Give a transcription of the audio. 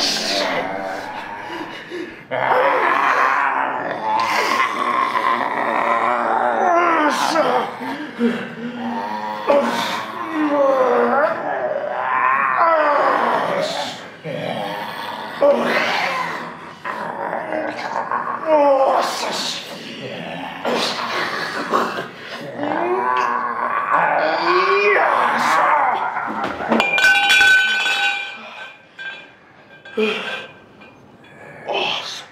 Nossa! Nossa.